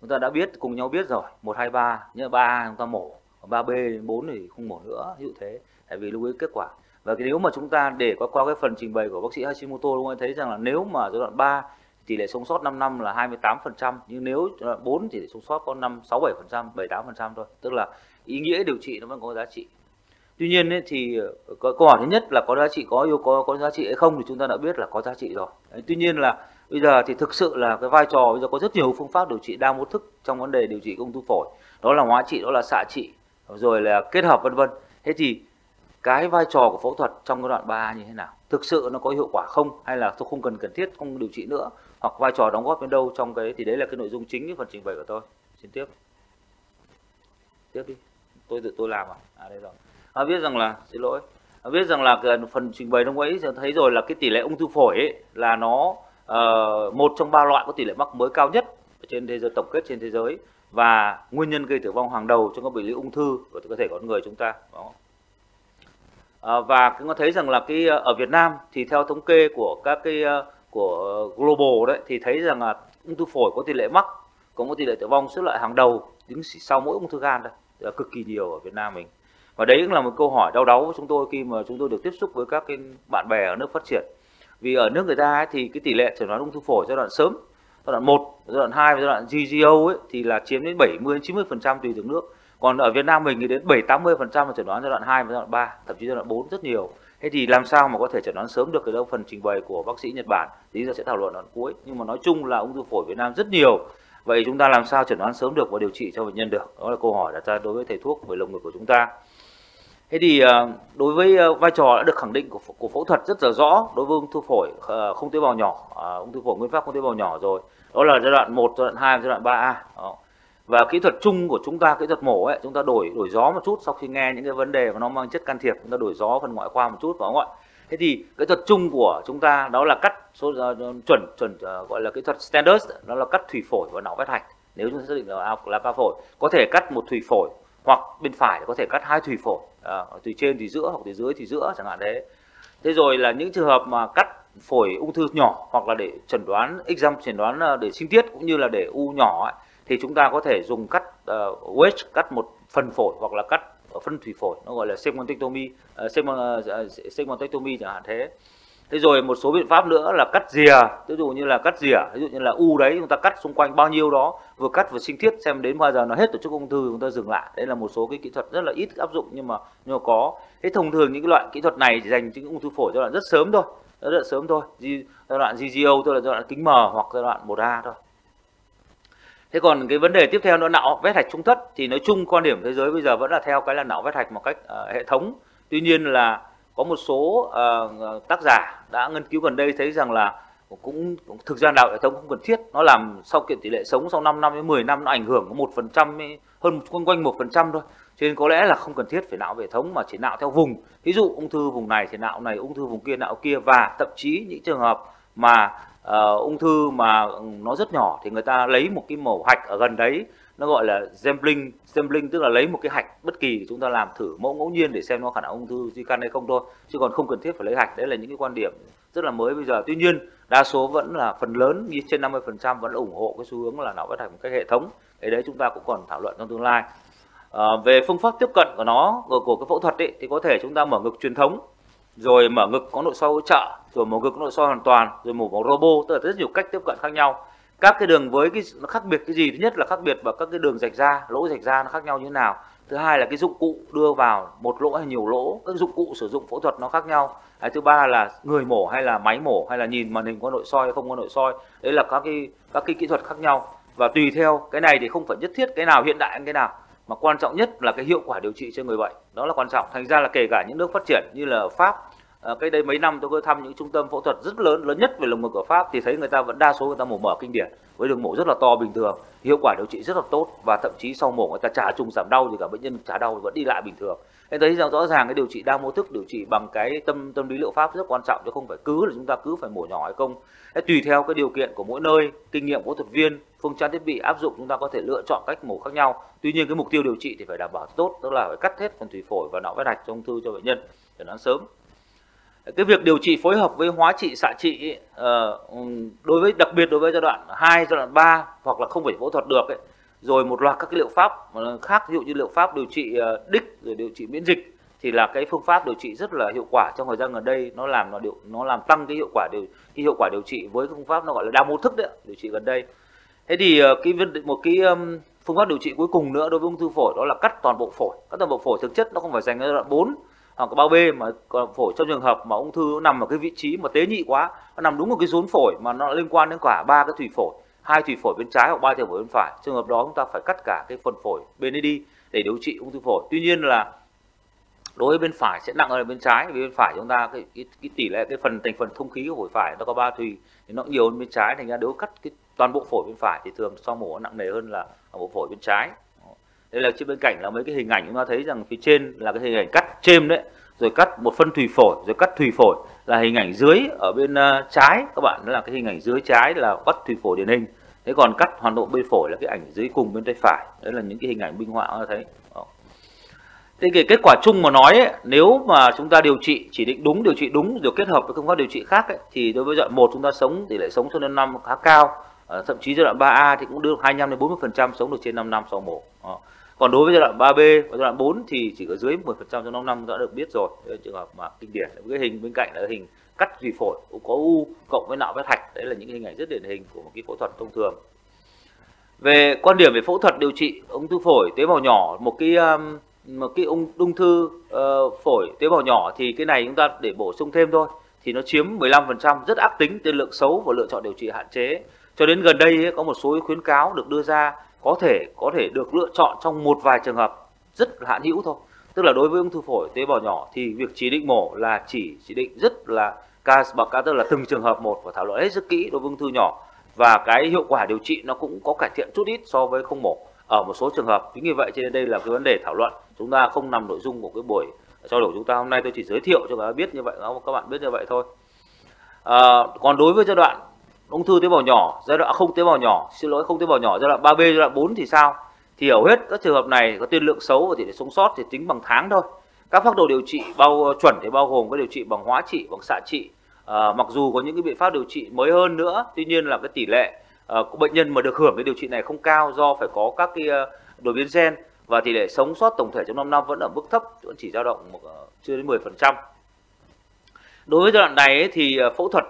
chúng ta đã biết cùng nhau biết rồi một hai ba nhớ ba chúng ta mổ ba b đến bốn thì không mổ nữa ví dụ thế tại vì lưu ý kết quả và cái nếu mà chúng ta để qua qua cái phần trình bày của bác sĩ Hashimoto chúng ta thấy rằng là nếu mà giai đoạn 3 tỷ lệ sống sót 5 năm là 28% nhưng nếu giai đoạn 4 thì sống sót có 5 6 7%, 78% thôi. Tức là ý nghĩa điều trị nó vẫn có giá trị. Tuy nhiên ấy, thì ờ, câu hỏi thứ nhất là có giá trị có yêu có có giá trị hay không thì chúng ta đã biết là có giá trị rồi. Đấy, tuy nhiên là bây giờ thì thực sự là cái vai trò bây giờ có rất nhiều phương pháp điều trị đa mô thức trong vấn đề điều trị ung thư phổi. Đó là hóa trị, đó là xạ trị, rồi là kết hợp vân vân. Thế thì cái vai trò của phẫu thuật trong giai đoạn 3 như thế nào? Thực sự nó có hiệu quả không hay là tôi không cần cần thiết không điều trị nữa hoặc vai trò đóng góp đến đâu trong cái thì đấy là cái nội dung chính cái phần trình bày của tôi. Xin tiếp. Tiếp đi. Tôi tự tôi làm à? À đây rồi. À, biết rằng là xin lỗi. À, biết rằng là cái phần trình bày lúc ấy thấy rồi là cái tỷ lệ ung thư phổi ấy là nó uh, một trong ba loại có tỷ lệ mắc mới cao nhất trên thế giới tổng kết trên thế giới và nguyên nhân gây tử vong hàng đầu trong các bệnh lý ung thư của cơ thể con người chúng ta. Đó. À, và chúng ta thấy rằng là cái ờ, ở Việt Nam thì theo thống kê của các cái của global đấy thì thấy rằng là ung thư phổi có tỷ lệ mắc cũng có tỷ lệ tử vong xếp loại hàng đầu đứng sau mỗi ung thư gan đây là cực kỳ nhiều ở Việt Nam mình và đấy cũng là một câu hỏi đau đáu của chúng tôi khi mà chúng tôi được tiếp xúc với các cái bạn bè ở nước phát triển vì ở nước người ta ấy, thì cái tỷ lệ chẩn đoán ung thư phổi giai đoạn sớm giai đoạn 1, giai đoạn 2 và giai đoạn GGO ấy thì là chiếm đến 70 đến 90% tùy từng nước. Còn ở Việt Nam mình thì đến 7 80% là chẩn đoán giai đoạn 2 và giai đoạn 3 thậm chí giai đoạn 4 rất nhiều. Thế thì làm sao mà có thể chẩn đoán sớm được cái đâu? Phần trình bày của bác sĩ Nhật Bản thì giờ sẽ thảo luận ở cuối. Nhưng mà nói chung là ung thư phổi Việt Nam rất nhiều. Vậy chúng ta làm sao chẩn đoán sớm được và điều trị cho bệnh nhân được? Đó là câu hỏi đặt ra đối với thầy thuốc về lồng ngực của chúng ta thế thì ờ, đối với ờ, vai trò đã được khẳng định của, của phẫu thuật rất là rõ đối với ung thư phổi không tế bào nhỏ à, ung thư phổi nguyên phát không tế bào nhỏ rồi. Đó là giai đoạn 1, giai đoạn 2 giai đoạn 3A đó. Và kỹ thuật chung của chúng ta kỹ thuật mổ ấy chúng ta đổi đổi gió một chút sau khi nghe những cái vấn đề mà nó mang chất can thiệp chúng ta đổi gió phần ngoại khoa một chút phải không ạ? Thế thì kỹ thuật chung của chúng ta đó là cắt số uh, chuẩn chuẩn uh, gọi là kỹ thuật standard đó là cắt thủy phổi và não vết hạch. Nếu chúng ta xác định là là phổi có thể cắt một thủy phổi hoặc bên phải có thể cắt hai thủy phổi à, từ trên thì giữa hoặc từ dưới thì giữa chẳng hạn thế thế rồi là những trường hợp mà cắt phổi ung thư nhỏ hoặc là để chẩn đoán exam chẩn đoán à, để sinh tiết cũng như là để u nhỏ ấy, thì chúng ta có thể dùng cắt uh, wedge cắt một phần phổi hoặc là cắt phân thủy phổi nó gọi là segmentectomy uh, à, uh, segmentectomy dạ, dạ, chẳng hạn thế thế rồi một số biện pháp nữa là cắt rìa. Ví dụ như là cắt rìa ví dụ như là u đấy chúng ta cắt xung quanh bao nhiêu đó vừa cắt vừa sinh thiết xem đến bao giờ nó hết tổ chức ung thư chúng ta dừng lại. Đây là một số cái kỹ thuật rất là ít áp dụng nhưng mà nhưng mà có. Thế thông thường những cái loại kỹ thuật này chỉ dành cho ung thư phổi giai đoạn rất sớm thôi rất là sớm thôi. Giai đoạn GGO tôi là giai đoạn kính mờ hoặc giai đoạn 1A thôi. Thế còn cái vấn đề tiếp theo nữa nạo vết hạch trung thất. Thì nói chung quan điểm thế giới bây giờ vẫn là theo cái là nạo vết hạch một cách uh, hệ thống. Tuy nhiên là có một số uh, tác giả đã nghiên cứu gần đây thấy rằng là cũng thực ra nạo hệ thống không cần thiết nó làm sau kiện tỷ lệ sống sau 5 năm đến 10 năm nó ảnh hưởng có một phần trăm hơn quanh quanh một phần trăm thôi. Cho nên có lẽ là không cần thiết phải nạo hệ thống mà chỉ nạo theo vùng. Ví dụ ung thư vùng này thì nạo này ung thư vùng kia nạo kia và thậm chí những trường hợp mà uh, ung thư mà ừ, nó rất nhỏ thì người ta lấy một cái mẫu hạch ở gần đấy nó gọi là sampling sampling tức là lấy một cái hạch bất kỳ chúng ta làm thử mẫu ngẫu nhiên để xem nó khả năng ung thư di căn hay không thôi chứ còn không cần thiết phải lấy hạch. Đấy là những cái quan điểm rất là mới bây giờ. Tuy nhiên đa số vẫn là phần lớn như trên 50% vẫn ủng hộ cái xu hướng là não vết hạch một cách hệ thống. Cái đấy chúng ta cũng còn thảo luận trong tương lai. À, về phương pháp tiếp cận của nó của, của cái phẫu thuật ấy, thì có thể chúng ta mở ngực truyền thống rồi mở ngực có nội soi hỗ trợ, rồi mổ ngực có nội soi hoàn toàn, rồi mổ bằng robot tức là rất nhiều cách tiếp cận khác nhau. Các cái đường với cái, nó khác biệt cái gì? Thứ nhất là khác biệt vào các cái đường rạch ra lỗ rạch ra nó khác nhau như thế nào. Thứ hai là cái dụng cụ đưa vào một lỗ hay nhiều lỗ, các dụng cụ sử dụng phẫu thuật nó khác nhau. Cái thứ ba là người mổ hay là máy mổ hay là nhìn màn hình có nội soi hay không có nội soi. Đấy là các cái các cái kỹ thuật khác nhau. Và tùy theo, cái này thì không phải nhất thiết cái nào hiện đại cái nào, mà quan trọng nhất là cái hiệu quả điều trị cho người bệnh. Đó là quan trọng. Thành ra là kể cả những nước phát triển như là pháp à, cách đây mấy năm tôi có thăm những trung tâm phẫu thuật rất lớn lớn nhất về lồng ngực ở pháp thì thấy người ta vẫn đa số người ta mổ mở kinh điển với đường mổ rất là to bình thường hiệu quả điều trị rất là tốt và thậm chí sau mổ người ta trả trùng giảm đau thì cả bệnh nhân trả đau vẫn đi lại bình thường. Nên thấy rằng rõ ràng cái điều trị đa mô thức điều trị bằng cái tâm tâm lý liệu pháp rất quan trọng chứ không phải cứ là chúng ta cứ phải mổ nhỏ hay không. Thế tùy theo cái điều kiện của mỗi nơi kinh nghiệm phẫu thuật viên phương trang thiết bị áp dụng chúng ta có thể lựa chọn cách mổ khác nhau. Tuy nhiên cái mục tiêu điều trị thì phải đảm bảo tốt tức là phải cắt hết phần thủy phổi và não vết hạch trong ung thư cho bệnh nhân để nó sớm cái việc điều trị phối hợp với hóa trị xạ trị ờ, đối với đặc biệt đối với giai đoạn 2, giai đoạn 3 hoặc là không phải phẫu thuật được ấy, rồi một loạt các cái liệu pháp ờ, khác ví dụ như liệu pháp điều trị ờ, đích rồi điều trị miễn dịch thì là cái phương pháp điều trị rất là hiệu quả trong thời gian gần đây. Nó làm nó điều nó làm tăng cái hiệu quả điều cái hiệu quả điều trị với phương pháp nó gọi là đa mô thức đấy điều trị gần đây. Thế thì cái một cái phương pháp điều trị cuối cùng nữa đối với ung thư phổi đó là cắt toàn bộ phổi. Cắt toàn bộ phổi thực chất nó không phải dành giai đoạn 4 hoặc bao B mà còn phổi trong trường hợp mà ung thư nó nằm ở cái vị trí mà tế nhị quá nó nằm đúng ở cái rốn phổi mà nó liên quan đến cả ba cái thủy phổi hai thủy phổi bên trái hoặc ba thủy phổi bên phải. Trường hợp đó chúng ta phải cắt cả cái phần phổi bên ấy đi để điều trị ung thư phổi. Tuy nhiên là đối với bên phải sẽ nặng hơn bên trái vì bên phải chúng ta cái, cái, cái tỷ lệ cái phần thành phần thông khí của phổi phải nó có ba thùy thì nó nhiều hơn bên trái. Thành ra nếu cắt cái toàn bộ phổi bên phải thì thường sau mổ nặng nề hơn là ở bộ phổi bên trái đây là trên bên cạnh là mấy cái hình ảnh chúng ta thấy rằng phía trên là cái hình ảnh cắt chêm đấy rồi cắt một phân thủy phổi rồi cắt thủy phổi là hình ảnh dưới ở bên uh, trái. Các bạn đó là cái hình ảnh dưới trái là cắt thủy phổi điển hình. Thế còn cắt hoàn độ bên phổi là cái ảnh dưới cùng bên tay phải. Đấy là những cái hình ảnh minh họa chúng ta thấy. Thế cái kết quả chung mà nói ấy, nếu mà chúng ta điều trị chỉ định đúng điều trị đúng rồi kết hợp với phương pháp điều trị khác ấy, thì đối với giai đoạn một chúng ta sống tỷ lệ sống cho đến năm khá cao. À, thậm chí giai đoạn 3A thì cũng được 25 đến 40 phần trăm sống được trên 5 năm sau mổ. À còn đối với giai đoạn 3B và giai đoạn 4 thì chỉ có dưới 10 phần trăm trong 5 năm đã được biết rồi. Đây là trường hợp mà kinh điển. Cái hình bên cạnh là hình cắt thủy phổi có u cộng với nạo vết hạch. Đấy là những hình ảnh rất điển hình của một cái phẫu thuật thông thường. Về quan điểm về phẫu thuật điều trị ung thư phổi tế bào nhỏ một cái um, một cái ung ung thư uh, phổi tế bào nhỏ thì cái này chúng ta để bổ sung thêm thôi thì nó chiếm 15% rất ác tính tiên lượng xấu và lựa chọn điều trị hạn chế. Cho đến gần đây ấy, có một số khuyến cáo được đưa ra có thể có thể được lựa chọn trong một vài trường hợp rất là hạn hữu thôi. Tức là đối với ung thư phổi tế bào nhỏ thì việc chỉ định mổ là chỉ chỉ định rất là ca bậc ca tức là từng trường hợp một và thảo luận hết sức kỹ đối với ung thư nhỏ. Và cái hiệu quả điều trị nó cũng có cải thiện chút ít so với không mổ ở một số trường hợp. Chính vì vậy cho nên đây là cái vấn đề thảo luận. Chúng ta không nằm nội dung của cái buổi trao đổi chúng ta hôm nay. Tôi chỉ giới thiệu cho các bạn biết như vậy các bạn biết như vậy thôi. À, còn đối với giai đoạn ung thư tế bào nhỏ giai đoạn à, không tế bào nhỏ xin lỗi không tế bào nhỏ giai đoạn 3B giai đoạn 4 thì sao? Thì hầu hết các trường hợp này có tiên lượng xấu và tỷ lệ sống sót thì tính bằng tháng thôi. Các phác đồ điều trị bao ờ, chuẩn thì bao gồm có điều trị bằng hóa trị bằng xạ trị. À, mặc dù có những cái biện pháp điều trị mới hơn nữa tuy nhiên là cái tỷ lệ à, của bệnh nhân mà được hưởng cái điều trị này không cao do phải có các cái đột biến gen. Và tỷ lệ sống sót tổng thể trong 5 năm vẫn ở mức thấp vẫn chỉ dao động một, chưa đến 10%. Đối với giai đoạn này ấy, thì phẫu thuật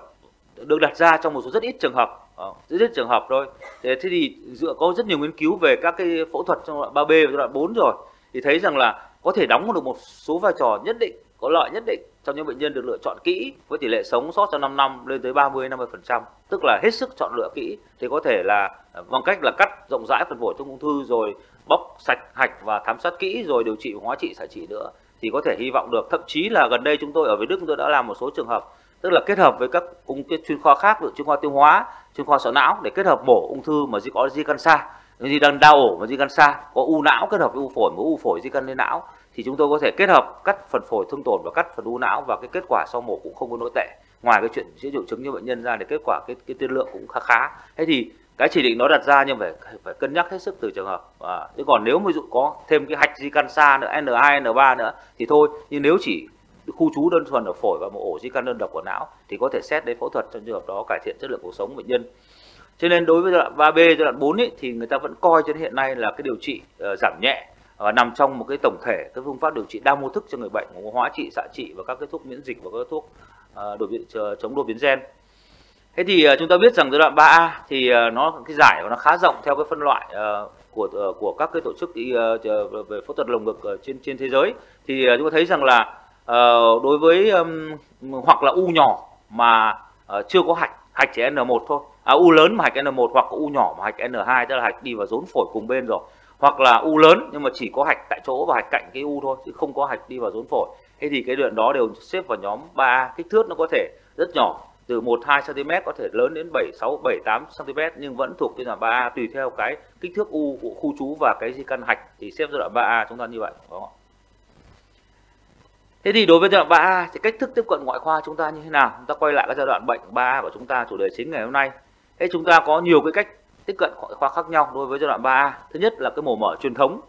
được đặt ra trong một số rất ít trường hợp. Ờ, rất ít trường hợp thôi. Thế, thế thì dựa có rất nhiều nghiên cứu về các cái phẫu thuật trong đoạn 3B và đoạn 4 rồi. Thì thấy rằng là có thể đóng được một số vai trò nhất định có lợi nhất định trong những bệnh nhân được lựa chọn kỹ với tỷ lệ sống sót trong 5 năm lên tới 30 50%, tức là hết sức chọn lựa kỹ. Thì có thể là ờ, bằng cách là cắt rộng rãi phần phổi trong ung thư rồi bóc sạch hạch và thám sát kỹ rồi điều trị hóa trị xạ trị nữa. Thì có thể hy vọng được. Thậm chí là gần đây chúng tôi ở với Đức chúng tôi đã làm một số trường hợp tức là kết hợp với các ung chuyên khoa khác ví chuyên khoa tiêu hóa chuyên khoa sọ não để kết hợp mổ ung thư mà có di căn xa. Di đang đau ổ mà di căn xa có u não kết hợp với u phổi mà u phổi di căn lên não thì chúng tôi có thể kết hợp cắt phần phổi thương tổn và cắt phần u não và cái kết quả sau mổ cũng không có nỗi tệ. Ngoài cái chuyện triệu chứng như bệnh nhân ra thì kết quả cái cái tiên lượng cũng khá khá. Thế thì cái chỉ định nó đặt ra nhưng phải phải cân nhắc hết sức từ trường hợp à, chứ còn nếu ví dụ có thêm cái hạch di căn xa nữa N2 N3 nữa thì thôi. Nhưng nếu chỉ khu trú đơn thuần ở phổi và một ổ di căn đơn độc của não thì có thể xét đến phẫu thuật trong trường hợp đó cải thiện chất lượng cuộc sống bệnh nhân. Cho nên đối với giai đoạn 3B giai đoạn 4 ý, thì người ta vẫn coi cho đến hiện nay là cái điều trị uh, giảm nhẹ và nằm trong một cái tổng thể cái phương pháp điều trị đa mô thức cho người bệnh gồm hóa trị xạ trị và các cái thuốc miễn dịch và các thuốc uh, đột biến chống đột biến gen. Thế thì uh, chúng ta biết rằng giai đoạn 3A thì uh, nó cái giải của nó khá rộng theo cái phân loại uh, của uh, của các cái tổ chức uh, về phẫu thuật lồng ngực uh, trên trên thế giới. Thì uh, chúng ta thấy rằng là Ờ, đối với um, hoặc là u nhỏ mà uh, chưa có hạch hạch chỉ N1 thôi. À, u lớn mà hạch N1 hoặc u nhỏ mà hạch N2 tức là hạch đi vào rốn phổi cùng bên rồi. Hoặc là u lớn nhưng mà chỉ có hạch tại chỗ và hạch cạnh cái u thôi chứ không có hạch đi vào rốn phổi. Thế thì cái đoạn đó đều xếp vào nhóm 3 kích thước nó có thể rất nhỏ từ 1 2 cm có thể lớn đến 7 6 7 8 cm nhưng vẫn thuộc cái nhóm 3A tùy theo cái kích thước u của khu trú và cái di căn hạch thì xếp giai đoạn 3A chúng ta như vậy đúng không? Thế thì đối với giai đoạn 3A thì cách thức tiếp cận ngoại khoa chúng ta như thế nào? Chúng ta quay lại cái giai đoạn bệnh 3A của chúng ta chủ đề chính ngày hôm nay. Thế chúng ta có nhiều cái cách tiếp cận ngoại khoa khác nhau đối với giai đoạn 3A. Thứ nhất là cái mổ mở truyền thống.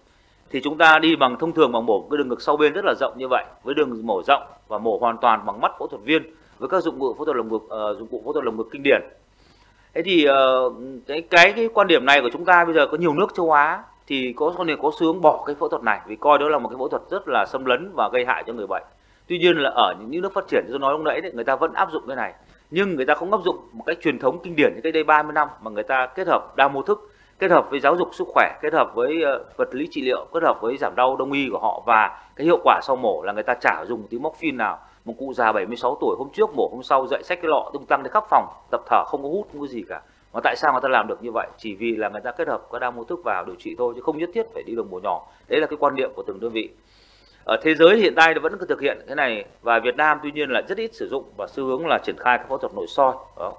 thì chúng ta đi bằng thông thường bằng mổ cái đường ngực sau bên rất là rộng như vậy với đường mổ rộng và mổ hoàn toàn bằng mắt phẫu thuật viên với các dụng cụ phẫu thuật lồng ngực uh, dụng cụ phẫu thuật lồng ngực kinh điển thế thì uh, cái cái cái quan điểm này của chúng ta bây giờ có nhiều nước châu Á thì có con điểm có sướng bỏ cái phẫu thuật này, vì coi đó là một cái phẫu thuật rất là xâm lấn và gây hại cho người bệnh. Tuy nhiên là ở những nước phát triển, tôi nói lúc nãy đấy, người ta vẫn áp dụng cái này, nhưng người ta không áp dụng một cách truyền thống kinh điển như cách đây 30 năm mà người ta kết hợp đa mô thức, kết hợp với giáo dục sức khỏe, kết hợp với ờ, vật lý trị liệu, kết hợp với giảm đau đông y của họ và cái hiệu quả sau mổ là người ta chả dùng tí móc phin nào. Một cụ già 76 tuổi hôm trước mổ, hôm sau dậy xách cái lọ tung tăng đi khắp phòng, tập thở không có hút, không có gì cả mà tại sao người ta làm được như vậy? Chỉ vì là người ta kết hợp các đa mô thức vào điều trị thôi, chứ không nhất thiết phải đi đường mổ nhỏ. Đấy là cái quan niệm của từng đơn vị. Ở thế giới hiện nay vẫn cứ thực hiện cái này, và Việt Nam tuy nhiên là rất ít sử dụng, và xu hướng là triển khai các phẫu thuật nội soi. Đó.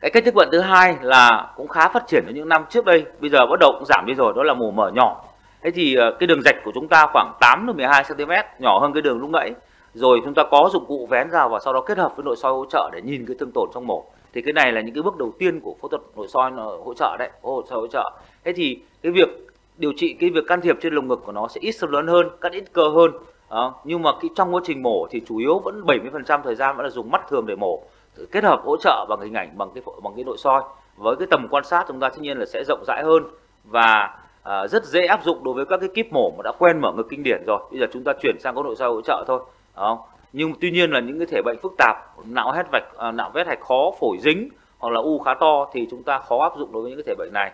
cái cách tiếp cận thứ hai là cũng khá phát triển ở những năm trước đây, bây giờ bắt đầu cũng giảm đi rồi, đó là mổ mở nhỏ. Thế thì ờ, cái đường rạch của chúng ta khoảng 8 đến 12 cm nhỏ hơn cái đường lúc nãy. Rồi chúng ta có dụng cụ vén vào và sau đó kết hợp với nội soi hỗ trợ để nhìn cái thương tổn trong mổ thì cái này là những cái bước đầu tiên của phẫu thuật nội soi hỗ trợ đấy hỗ trợ hỗ trợ. Thế thì cái việc điều trị cái việc can thiệp trên lồng ngực của nó sẽ ít xâm lớn hơn cắt ít cơ hơn. À, nhưng mà cái trong quá trình mổ thì chủ yếu vẫn 70% thời gian vẫn là dùng mắt thường để mổ kết hợp hỗ trợ bằng hình ảnh bằng cái bằng cái nội soi. Với cái tầm quan sát chúng ta tất nhiên là sẽ rộng rãi hơn và à, rất dễ áp dụng đối với các cái kíp mổ mà đã quen mở ngực kinh điển rồi. Bây giờ chúng ta chuyển sang có nội soi hỗ trợ thôi. Đó nhưng tuy nhiên là những cái thể bệnh phức tạp não hết vạch à, não vết hạch khó phổi dính hoặc là u khá to thì chúng ta khó áp dụng đối với những cái thể bệnh này.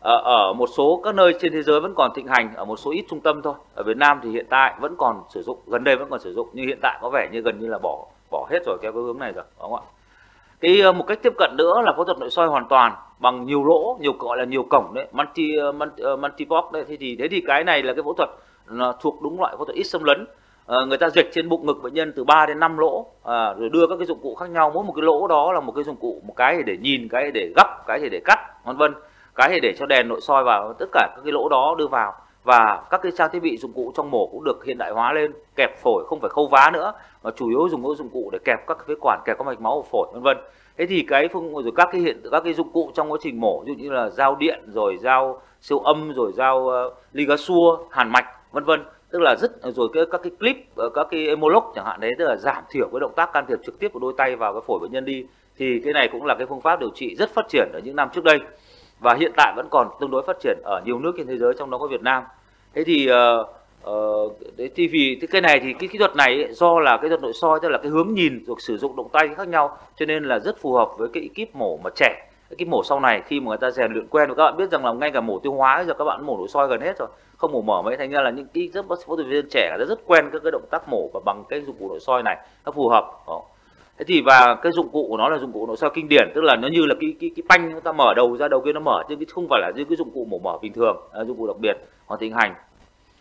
Ở, ở một số các nơi trên thế giới vẫn còn thịnh hành ở một số ít trung tâm thôi. Ở Việt Nam thì hiện tại vẫn còn sử dụng gần đây vẫn còn sử dụng nhưng hiện tại có vẻ như gần như là bỏ bỏ hết rồi theo cái hướng này rồi đúng không ạ? Cái ờ, một cách tiếp cận nữa là phẫu thuật nội soi hoàn toàn bằng nhiều lỗ nhiều gọi là nhiều cổng đấy multi ờ, multi, multi box đấy. Thế thì thế thì cái này là cái phẫu thuật thuộc đúng loại phẫu thuật ít xâm lấn à, người ta dịch trên bụng ngực bệnh nhân từ 3 đến 5 lỗ. À, rồi đưa các cái dụng cụ khác nhau mỗi một cái lỗ đó là một cái dụng cụ một cái để nhìn cái để gấp cái để cắt vân vân. Cái để cho đèn nội soi vào tất cả các cái lỗ đó đưa vào. Và các cái trang thiết bị dụng cụ trong mổ cũng được hiện đại hóa lên kẹp phổi không phải khâu vá nữa mà chủ yếu dùng các dụng cụ để kẹp các phế quản kẹp các mạch máu ở phổi vân vân. Thế thì cái phương rồi các cái hiện các cái dụng cụ trong quá trình mổ ví dụ như là dao điện rồi dao siêu âm rồi dao ờ, uh, ligasua hàn mạch vân vân tức là rất rồi cái các cái clip ờ, các cái emolog chẳng hạn đấy tức là giảm thiểu cái động tác can thiệp trực tiếp của đôi tay vào cái phổi bệnh nhân đi thì cái này cũng là cái phương pháp điều trị rất phát triển ở những năm trước đây. Và hiện tại vẫn còn tương đối phát triển ở nhiều nước trên thế giới trong đó có Việt Nam. Thế thì uh, uh, đấy thì vì cái này thì cái kỹ thuật này ấy, do là cái thuật nội soi tức là cái hướng nhìn được sử dụng động tay khác nhau cho nên là rất phù hợp với cái kíp mổ mà trẻ. Cái kíp mổ sau này khi mà người ta rèn luyện quen rồi các bạn biết rằng là ngay cả mổ tiêu hóa giờ các bạn mổ nội soi gần hết rồi không mổ mở mấy. Thành ra là những cái rất phẫu thuật viên trẻ là rất quen các cái động tác mổ và bằng cái dụng cụ nội soi này nó phù hợp. Đó. Thế thì và cái dụng cụ của nó là dụng cụ nội soi kinh điển tức là nó như là cái cái cái panh chúng ta mở đầu ra đầu kia nó mở chứ không phải là như cái dụng cụ mổ mở bình thường dụng cụ đặc biệt hoàn thịnh hành.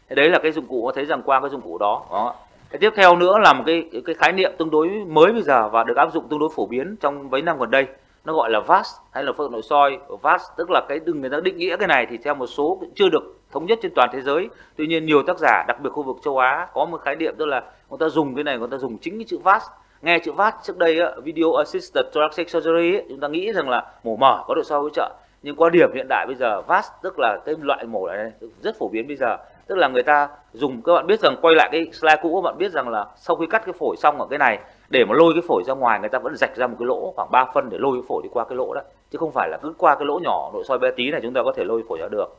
Thế đấy là cái dụng cụ có thấy rằng qua cái dụng cụ đó, đó. cái tiếp theo nữa là một cái cái khái niệm tương đối mới bây giờ và được áp dụng tương đối phổ biến trong mấy năm gần đây. Nó gọi là VAS hay là phẫu thuật nội soi VAS tức là cái đừng người ta định nghĩa cái này thì theo một số chưa được thống nhất trên toàn thế giới. Tuy nhiên nhiều tác giả đặc biệt khu vực châu Á có một khái niệm tức là người ta dùng cái này người ta dùng chính cái chữ VAS nghe chữ VAS trước đây á, Video Assisted Thoracic Surgery ấy, chúng ta nghĩ rằng là mổ mở có độ soi hỗ trợ. Nhưng quan điểm hiện đại bây giờ VAS tức là cái loại mổ này rất phổ biến bây giờ. Tức là người ta dùng các bạn biết rằng quay lại cái slide cũ các bạn biết rằng là sau khi cắt cái phổi xong ở cái này để mà lôi cái phổi ra ngoài người ta vẫn rạch ra một cái lỗ khoảng 3 phân để lôi cái phổi đi qua cái lỗ đó. Chứ không phải là cứ qua cái lỗ nhỏ nội soi bé tí này chúng ta có thể lôi phổi ra được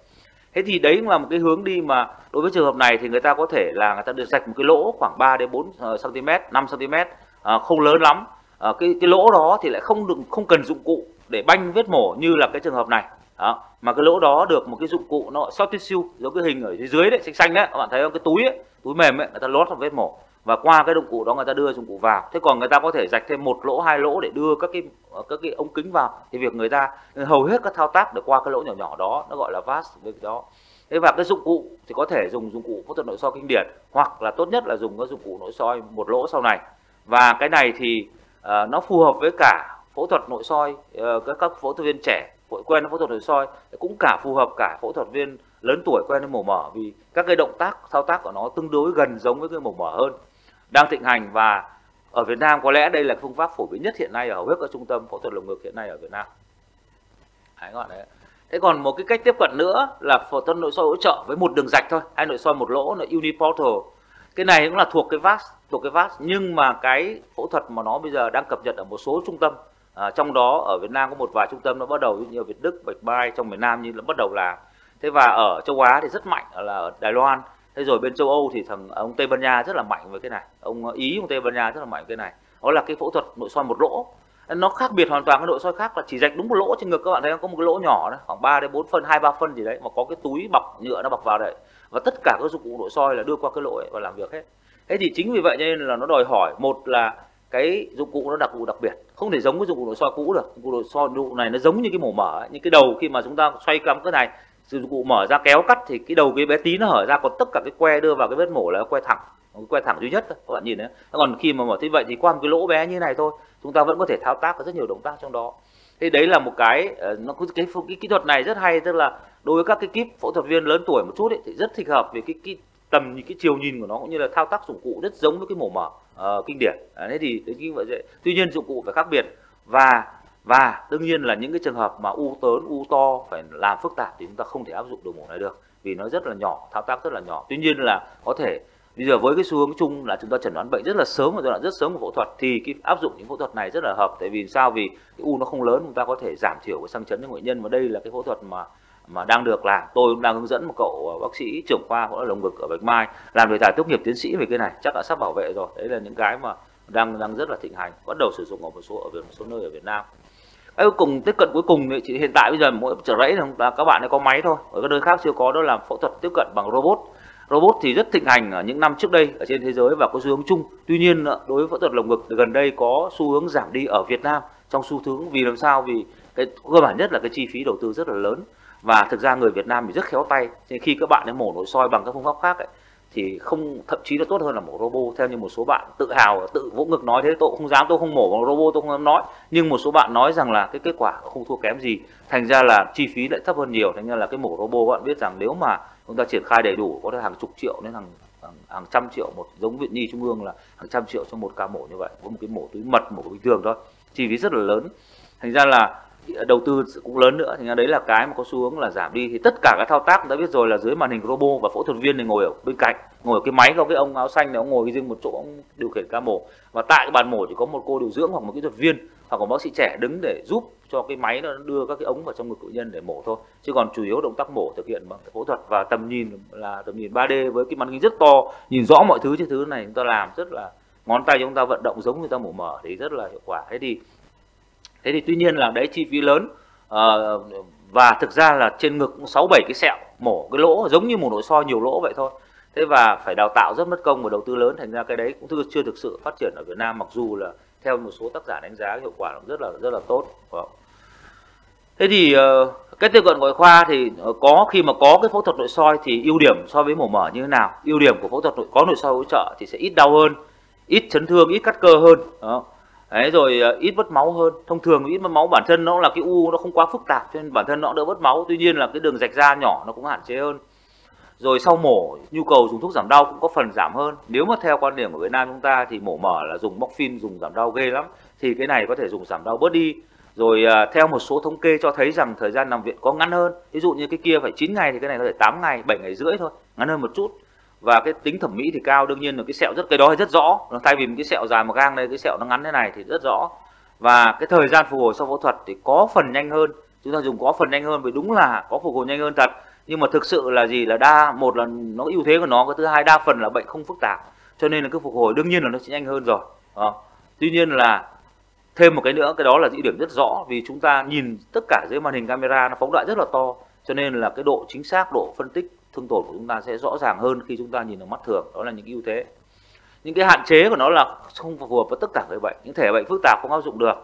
thế thì đấy cũng là một cái hướng đi mà đối với trường hợp này thì người ta có thể là người ta được sạch một cái lỗ khoảng 3 đến 4 cm 5 cm à, không lớn lắm. À, cái cái lỗ đó thì lại không được không cần dụng cụ để banh vết mổ như là cái trường hợp này. Đó. mà cái lỗ đó được một cái dụng cụ nó soft tissue giống cái hình ở dưới đấy xanh xanh đấy các bạn thấy không? Cái túi ấy, túi mềm ấy người ta lót vào vết mổ và qua cái dụng cụ đó người ta đưa dụng cụ vào. Thế còn người ta có thể rạch thêm một lỗ hai lỗ để đưa các cái các cái ống kính vào. Thì việc người ta hầu hết các thao tác được qua cái lỗ nhỏ nhỏ đó nó gọi là vas với cái đó. Thế và cái dụng cụ thì có thể dùng dụng cụ phẫu thuật nội soi kinh điển hoặc là tốt nhất là dùng cái dụng cụ nội soi một lỗ sau này. Và cái này thì uh, nó phù hợp với cả phẫu thuật nội soi uh, các các phẫu thuật viên trẻ quen với phẫu thuật nội soi cũng cả phù hợp cả phẫu thuật viên lớn tuổi quen với mổ mở vì các cái động tác thao tác của nó tương đối gần giống với cái mổ mở hơn đang thịnh hành và ở Việt Nam có lẽ đây là phương pháp phổ biến nhất hiện nay ở hầu hết các trung tâm phẫu thuật lồng ngực hiện nay ở Việt Nam. Đấy các bạn đấy thế còn một cái cách tiếp cận nữa là phẫu thuật nội soi hỗ trợ với một đường rạch thôi hay nội soi một lỗ là uniportal. Cái này cũng là thuộc cái VAS thuộc cái VAS nhưng mà cái phẫu thuật mà nó bây giờ đang cập nhật ở một số trung tâm à, trong đó ở Việt Nam có một vài trung tâm nó bắt đầu như Việt Đức Bạch Mai trong miền Nam như là bắt đầu làm thế và ở châu Á thì rất mạnh là ở Đài Loan thế rồi bên châu Âu thì thằng à, ông Tây Ban Nha rất là mạnh với cái này. Ông à, Ý ông Tây Ban Nha rất là mạnh với cái này. Đó là cái phẫu thuật nội soi một lỗ. Nó khác biệt hoàn toàn cái nội soi khác là chỉ rạch đúng một lỗ trên ngực các bạn thấy không? Có một cái lỗ nhỏ đấy khoảng 3 đến 4 phân, hai, ba phân gì đấy, mà có cái túi bọc nhựa nó bọc vào đấy. Và tất cả các dụng cụ nội soi là đưa qua cái lỗ ấy và làm việc hết. Thế thì chính vì vậy nên là nó đòi hỏi, một là cái dụng cụ nó đặc vụ đặc biệt. Không thể giống với dụng cụ nội soi cũ được. Dụng cụ nội soi, dụng cụ này nó giống như cái mổ mở ấy. những cái đầu khi mà chúng ta xoay cắm cái này dụng cụ mở ra kéo cắt thì cái đầu cái bé tí nó hở ra còn tất cả cái que đưa vào cái vết mổ là que thẳng. Cái que thẳng duy nhất thôi các bạn nhìn đấy. Còn khi mà mở như vậy thì qua một cái lỗ bé như này thôi chúng ta vẫn có thể thao tác có rất nhiều động tác trong đó. Thế đấy là một cái ờ, nó cái, cái, cái kỹ thuật này rất hay tức là đối với các cái kíp phẫu thuật viên lớn tuổi một chút ấy, thì rất thích hợp vì cái, cái tầm những cái chiều nhìn của nó cũng như là thao tác dụng cụ rất giống với cái mổ mở uh, kinh điển. À, thế thì như vậy tuy nhiên dụng cụ phải khác biệt. Và và đương nhiên là những cái trường hợp mà u lớn u to phải làm phức tạp thì chúng ta không thể áp dụng đồ mổ này được, vì nó rất là nhỏ, thao tác rất là nhỏ. Tuy nhiên là có thể bây giờ với cái xu hướng chung là chúng ta chẩn đoán bệnh rất là sớm và giai đoạn rất sớm của phẫu thuật thì cái áp dụng những phẫu thuật này rất là hợp. Tại vì sao? Vì cái u nó không lớn, chúng ta có thể giảm thiểu cái sang chấn cho bệnh nhân. Và đây là cái phẫu thuật mà mà đang được làm. Tôi cũng đang hướng dẫn một cậu bác sĩ trưởng khoa phẫu thuật lồng ngực ở bạch mai, làm đề tài tốt nghiệp tiến sĩ về cái này, chắc đã sắp bảo vệ rồi. Đấy là những cái mà đang đang rất là thịnh hành, bắt đầu sử dụng ở một số, ở một số nơi ở Việt Nam cuối cùng tiếp cận cuối cùng thì hiện tại bây giờ mỗi trở rẫy là các bạn ấy có máy thôi. Ở các nơi khác chưa có đó là phẫu thuật tiếp cận bằng robot. Robot thì rất thịnh hành ở những năm trước đây ở trên thế giới và có xu hướng chung. Tuy nhiên ờ, đối với phẫu thuật lồng ngực thì gần đây có xu hướng giảm đi ở Việt Nam. Trong xu hướng vì làm sao? Vì cái cơ bản nhất là cái chi phí đầu tư rất là lớn. Và thực ra người Việt Nam thì rất khéo tay. Nên khi các bạn ấy mổ nội soi bằng các phương pháp khác ấy, thì không thậm chí là tốt hơn là mổ robot theo như một số bạn tự hào tự vỗ ngực nói thế tôi không dám tôi không mổ bằng robot tôi không dám nói. Nhưng một số bạn nói rằng là cái kết quả không thua kém gì. Thành ra là chi phí lại thấp hơn nhiều. Thành ra là cái mổ robot bạn biết rằng nếu mà chúng ta triển khai đầy đủ có thể hàng chục triệu đến hàng hàng, hàng trăm triệu một giống viện nhi trung ương là hàng trăm triệu cho một ca mổ như vậy với một cái mổ túi mật mổ bình thường thôi. Chi phí rất là lớn. Thành ra là đầu tư cũng lớn nữa thì đấy là cái mà có xu hướng là giảm đi. Thì tất cả các thao tác đã biết rồi là dưới màn hình robot và phẫu thuật viên thì ngồi ở bên cạnh, ngồi ở cái máy có cái ông áo xanh này, ông ngồi riêng một chỗ, ông điều khiển ca mổ và tại cái bàn mổ chỉ có một cô điều dưỡng hoặc một kỹ thuật viên hoặc một bác sĩ trẻ đứng để giúp cho cái máy nó đưa các cái ống vào trong ngực bệnh nhân để mổ thôi. Chứ còn chủ yếu động tác mổ thực hiện bằng phẫu thuật và tầm nhìn là tầm nhìn 3D với cái màn hình rất to, nhìn rõ mọi thứ, chứ thứ này chúng ta làm rất là, ngón tay chúng ta vận động giống như ta mổ mở thì rất là hiệu quả. Thế thì thế thì tuy nhiên là đấy chi phí lớn à, và thực ra là trên ngực cũng sáu bảy cái sẹo mổ cái lỗ giống như một nội soi nhiều lỗ vậy thôi. Thế và phải đào tạo rất mất công và đầu tư lớn thành ra cái đấy cũng chưa thực sự phát triển ở Việt Nam mặc dù là theo một số tác giả đánh giá hiệu quả nó rất là rất là tốt. Vâng. Thế thì ờ, cái tiếp cận ngoại khoa thì ờ, có khi mà có cái phẫu thuật nội soi thì ưu điểm so với mổ mở như thế nào? Ưu điểm của phẫu thuật nội, có nội soi hỗ trợ thì sẽ ít đau hơn ít chấn thương ít cắt cơ hơn đó. Đấy, rồi ờ, ít mất máu hơn. Thông thường ít mất máu bản thân nó là cái u nó không quá phức tạp cho nên bản thân nó đỡ mất máu. Tuy nhiên là cái đường rạch da nhỏ nó cũng hạn chế hơn. Rồi sau mổ nhu cầu dùng thuốc giảm đau cũng có phần giảm hơn. Nếu mà theo quan điểm của Việt Nam chúng ta thì mổ mở là dùng morphine dùng giảm đau ghê lắm. Thì cái này có thể dùng giảm đau bớt đi. Rồi ờ, theo một số thống kê cho thấy rằng thời gian nằm viện có ngắn hơn. Ví dụ như cái kia phải 9 ngày thì cái này có thể 8 ngày 7 ngày rưỡi thôi ngắn hơn một chút và cái tính thẩm mỹ thì cao, đương nhiên là cái sẹo rất, cái đó rất rõ. Thay vì một cái sẹo dài một gang đây, cái sẹo nó ngắn thế này thì rất rõ. Và cái thời gian phục hồi sau phẫu thuật thì có phần nhanh hơn. Chúng ta dùng có phần nhanh hơn vì đúng là có phục hồi nhanh hơn thật. Nhưng mà thực sự là gì là đa, một là nó ưu thế của nó, cái thứ hai đa phần là bệnh không phức tạp. Cho nên là cái phục hồi, đương nhiên là nó sẽ nhanh hơn rồi à. tuy nhiên là thêm một cái nữa, cái đó là ưu điểm rất rõ. Vì chúng ta nhìn tất cả dưới màn hình camera nó phóng đại rất là to. Cho nên là cái độ chính xác, độ phân tích thương tổn của chúng ta sẽ rõ ràng hơn khi chúng ta nhìn ở mắt thường. Đó là những ưu thế. Những cái hạn chế của nó là không phù hợp với tất cả người bệnh. Những thể bệnh phức tạp không áp dụng được.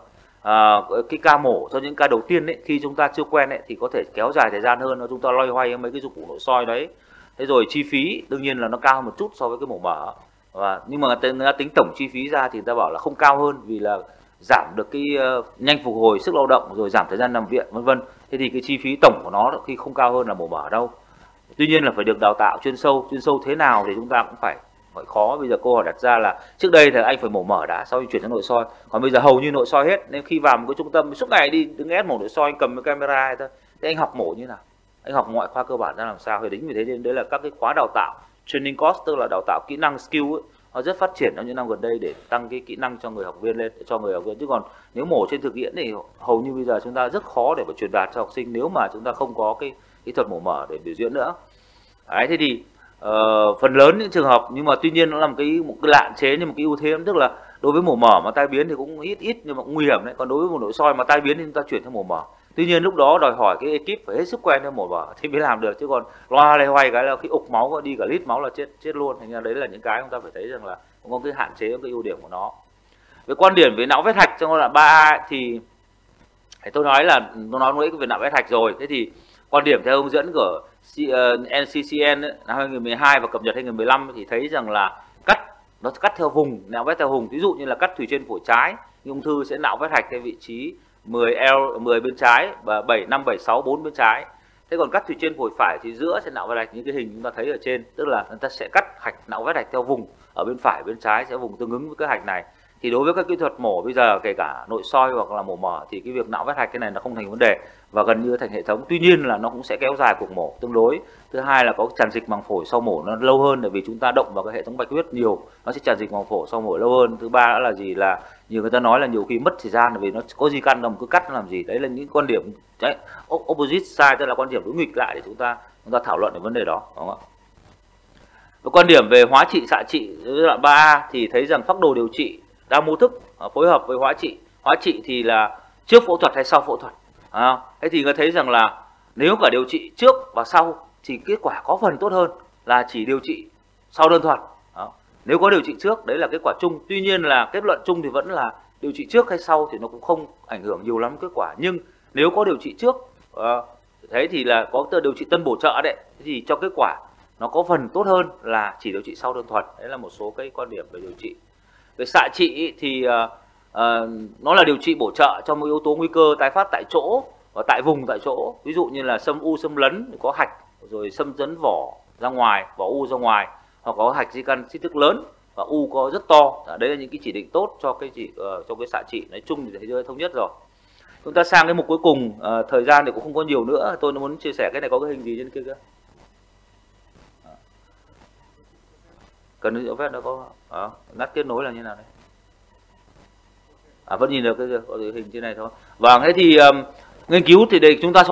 À, cái ca mổ cho những ca đầu tiên ấy, khi chúng ta chưa quen ấy, thì có thể kéo dài thời gian hơn. Chúng ta loay hoay mấy cái dụng cụ nội soi đấy. Thế rồi chi phí đương nhiên là nó cao hơn một chút so với cái mổ mở và nhưng mà người ta tính tổng chi phí ra thì người ta bảo là không cao hơn vì là giảm được cái uh, nhanh phục hồi sức lao động rồi giảm thời gian nằm viện vân vân. Thế thì cái chi phí tổng của nó khi không cao hơn là mổ mở đâu tuy nhiên là phải được đào tạo chuyên sâu chuyên sâu thế nào thì chúng ta cũng phải hỏi khó. Bây giờ câu hỏi đặt ra là trước đây thì anh phải mổ mở đã sau khi chuyển sang nội soi. Còn bây giờ hầu như nội soi hết nên khi vào một cái trung tâm suốt ngày đi đứng ép mổ nội soi anh cầm cái camera thôi. Thế anh học mổ như nào? Anh học ngoại khoa cơ bản ra làm sao? Thì đính vì thế nên đấy là các cái khóa đào tạo training course tức là đào tạo kỹ năng skill ấy, nó rất phát triển trong những năm gần đây để tăng cái kỹ năng cho người học viên lên cho người học viên. Chứ còn nếu mổ trên thực tiễn thì hầu như bây giờ chúng ta rất khó để mà truyền đạt cho học sinh. Nếu mà chúng ta không có cái kỹ thuật mổ mở để biểu diễn nữa. Đấy thế thì uh, phần lớn những trường hợp nhưng mà tuy nhiên nó là một cái một cái hạn chế nhưng một cái ưu thế tức là đối với mổ mở mà tai biến thì cũng ít ít nhưng mà cũng nguy hiểm đấy. Còn đối với một nội soi mà tai biến thì chúng ta chuyển sang mổ mở tuy nhiên lúc đó đòi hỏi cái ekip phải hết sức quen với mổ mở thì mới làm được chứ còn loa lay hoay cái là khi ục máu đi cả lít máu là chết chết luôn. Thành ra đấy là những cái chúng ta phải thấy rằng là cũng có cái hạn chế cái ưu điểm của nó. Về quan điểm về não vết hạch trong là ba thì tôi nói là tôi nói với về não vết hạch rồi. Thế thì quan điểm theo hướng dẫn của NCCN ờ, năm 2012 và cập nhật 2015 thì thấy rằng là cắt, nó cắt theo vùng, nạo vét theo vùng. Ví dụ như là cắt thủy trên phổi trái ung thư sẽ nạo vét hạch theo vị trí 10 L 10 bên trái và 7 5 7 6 4 bên trái. Thế còn cắt thủy trên phổi phải thì giữa sẽ nạo vét hạch những cái hình chúng ta thấy ở trên, tức là người ta sẽ cắt hạch nạo vét hạch theo vùng, ở bên phải, bên trái sẽ vùng tương ứng với cái hạch này thì đối với các kỹ thuật mổ bây giờ kể cả nội soi hoặc là mổ mở thì cái việc não vết hạch cái này nó không thành vấn đề. Và gần như thành hệ thống. Tuy nhiên là nó cũng sẽ kéo dài cuộc mổ tương đối. Thứ hai là có tràn dịch màng phổi sau mổ nó lâu hơn bởi vì chúng ta động vào cái hệ thống bạch huyết nhiều nó sẽ tràn dịch màng phổi sau mổ lâu hơn. Thứ ba là gì? Là nhiều người ta nói là nhiều khi mất thời gian vì nó có gì căn đồng cứ cắt làm gì. Đấy là những quan điểm đấy, opposite side tức là quan điểm đối nghịch lại để chúng ta chúng ta thảo luận về vấn đề đó đúng không ạ? Và quan điểm về hóa trị xạ trị giai đoạn 3A thì thấy rằng phác đồ điều trị đa mô thức à, phối hợp với hóa trị. Hóa trị thì là trước phẫu thuật hay sau phẫu thuật à, thế thì người thấy rằng là nếu cả điều trị trước và sau thì kết quả có phần tốt hơn là chỉ điều trị sau đơn thuần à, nếu có điều trị trước đấy là kết quả chung. Tuy nhiên là kết luận chung thì vẫn là điều trị trước hay sau thì nó cũng không ảnh hưởng nhiều lắm kết quả. Nhưng nếu có điều trị trước à, thế thì là có điều trị tân bổ trợ đấy thì cho kết quả nó có phần tốt hơn là chỉ điều trị sau đơn thuần. Đấy là một số cái quan điểm về điều trị về xạ trị thì uh, uh, nó là điều trị bổ trợ cho một yếu tố nguy cơ tái phát tại chỗ và tại vùng tại chỗ. Ví dụ như là xâm u xâm lấn có hạch rồi xâm dấn vỏ ra ngoài vỏ u ra ngoài hoặc có hạch di căn kích thước lớn và u có rất to. À, đấy là những cái chỉ định tốt cho cái chỉ uh, cho cái xạ trị. Nói chung thì thế giới thống nhất rồi. Chúng ta sang cái mục cuối cùng uh, thời gian thì cũng không có nhiều nữa. Tôi muốn chia sẻ cái này có cái hình gì trên kia kia cần dấu phép nó có à, ngắt kết nối là như nào đây? À vẫn nhìn được cái, cái hình trên này thôi. Vâng thế thì um, nghiên cứu thì đây chúng ta